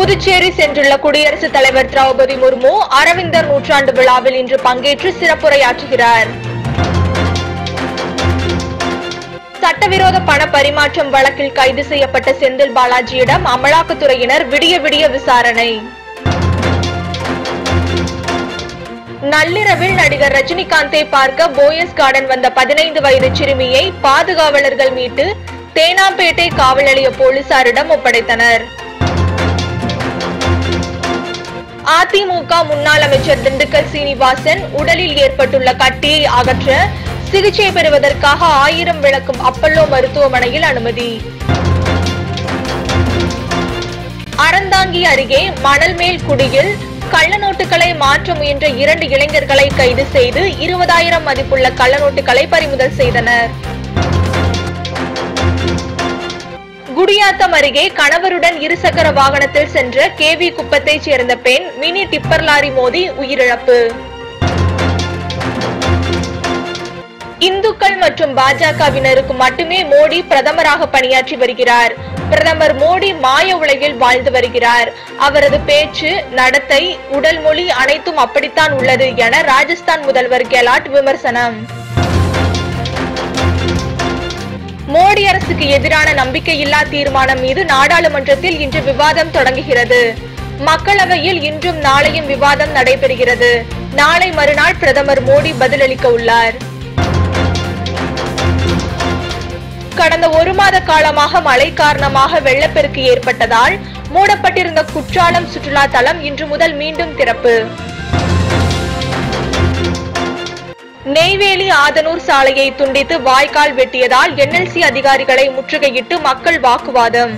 புதுச்சேரி சென்றுள்ள குடியரசுத் தலைவர் திரௌபதி முர்மு அரவிந்தர் நூற்றாண்டு விழாவில் இன்று பங்கேற்று சிறப்புரையாற்றுகிறார். சட்டவிரோத பண பரிமாற்றம் வழக்கில் கைது செய்யப்பட்ட செந்தில் பாலாஜியிடம் அமலாக்கத்துறையினர் விடிய விடிய விசாரணை. நள்ளிரவில் நடிகர் ரஜினிகாந்தை பார்க்க போயஸ் கார்டன் வந்த பதினைந்து வயது சிறுமியை பாதுகாவலர்கள் மீட்டு தேனாம்பேட்டை காவல் நிலைய போலீசாரிடம் ஒப்படைத்தனர். அதிமுக முன்னாள் அமைச்சர் திண்டுக்கல் சீனிவாசன் உடலில் ஏற்பட்டுள்ள கட்டியை அகற்ற சிகிச்சை பெறுவதற்காக ஆயிரம் விளக்கும் அப்பல்லோ மருத்துவமனையில் அனுமதி. அறந்தாங்கி அருகே மணல்மேல் குடியில் கள்ளநோட்டுகளை மாற்ற முயன்ற இரண்டு இளைஞர்களை கைது செய்து இருபதாயிரம் மதிப்புள்ள கள்ளநோட்டுகளை பறிமுதல் செய்தனர். குடியாத்தம் அருகே கணவருடன் இருசக்கர வாகனத்தில் சென்ற கேவி குப்பத்தைச் சேர்ந்த பெண் மினி டிப்பர் லாரி மோதி உயிரிழப்பு. இந்துக்கள் மற்றும் பாஜகவினருக்கு மட்டுமே மோடி பிரதமராக பணியாற்றி வருகிறார். பிரதமர் மோடி மாய உலகில் வாழ்ந்து வருகிறார். அவரது பேச்சு நடத்தை உடல் மொழி அனைத்தும் அப்படித்தான் உள்ளது என ராஜஸ்தான் முதல்வர் கெலாட் விமர்சனம். அரசுக்கு எதிரான நம்பிக்கையில்லா தீர்மானம் மீது நாடாளுமன்றத்தில் இன்று விவாதம் தொடங்குகிறது. மக்களவையில் இன்றும் நாளையும் விவாதம் நடைபெறுகிறது. நாளை மறுநாள் பிரதமர் மோடி பதிலளிக்க உள்ளார். கடந்த ஒரு மாத காலமாக மழை காரணமாக வெள்ளப்பெருக்கு ஏற்பட்டதால் மூடப்பட்டிருந்த குற்றாலம் சுற்றுலா தலம் இன்று முதல் மீண்டும் திறப்பு. நெய்வேலி ஆதனூர் சாலையை துண்டித்து வாய்க்கால் வெட்டியதால் என்எல்சி அதிகாரிகளை முற்றுகையிட்டு மக்கள் வாக்குவாதம்.